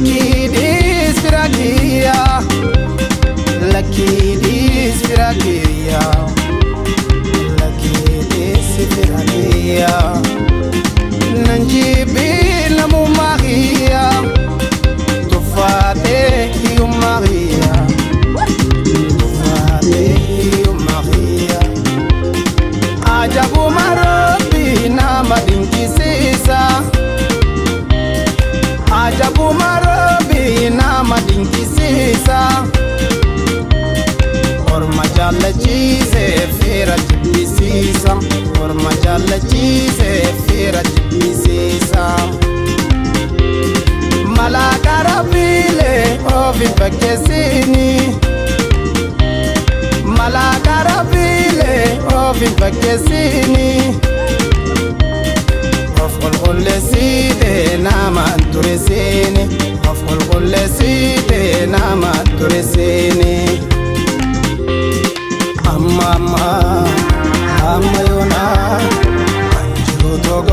lucky this firagiya lucky this firagiya lucky this firagiya nanji orma jallachiise fiira jibbisiisa orma jallachiise fiira jibbisiisa malaaqa rabbiilee ofi fakkeessini malaaqa rabbiilee ofi fakkeessini of qulqulleessite nama tureessini of qulqulleessite nama tureessini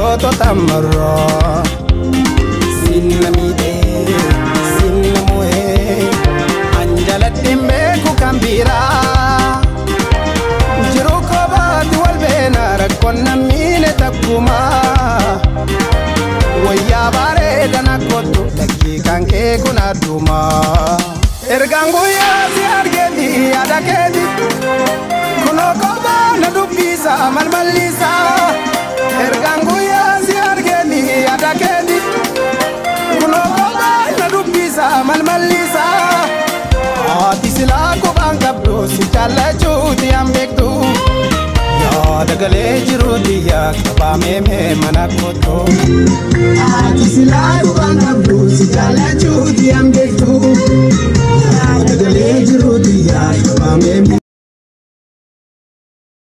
togoto tammarraa sinna miidhee sinna mu'ee anjaladhin beeku kan biiraa jiru kobaati wal beena rakkoon nammiine takkumaa wayyaa bareedana kottu dakiikaan kee kun addumaa ergaan guyyaa si argeeti yaada keeti kunoo kophaa na dubbisa malmalliisa ergaan guyyaa सा मलमल्ली सा। तिसला कुबांग कब्रो तो सिचाल चूति अंबेक तू। याद गले जरू दिया कबा में मैं मना को तो। तिसला कुबांग कब्रो तो सिचाल चूति अंबेक